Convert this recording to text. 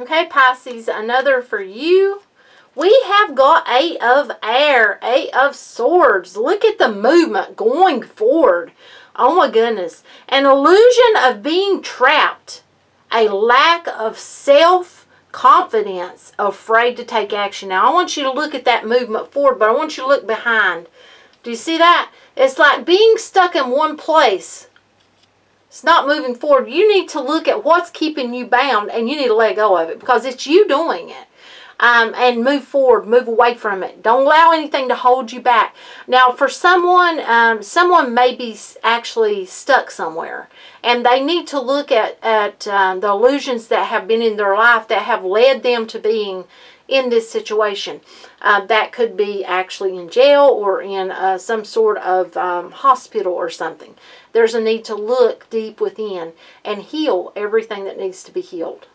Okay, Pisces, another for you. We have got Eight of Air, Eight of Swords. Look at the movement going forward. Oh my goodness. An illusion of being trapped. A lack of self-confidence. Afraid to take action. Now, I want you to look at that movement forward, but I want you to look behind. Do you see that? It's like being stuck in one place. It's not moving forward. You need to look at what's keeping you bound and you need to let go of it because it's you doing it um, and move forward, move away from it. Don't allow anything to hold you back. Now, for someone, um, someone may be actually stuck somewhere, and they need to look at, at um, the illusions that have been in their life that have led them to being in this situation. Uh, that could be actually in jail or in uh, some sort of um, hospital or something. There's a need to look deep within and heal everything that needs to be healed.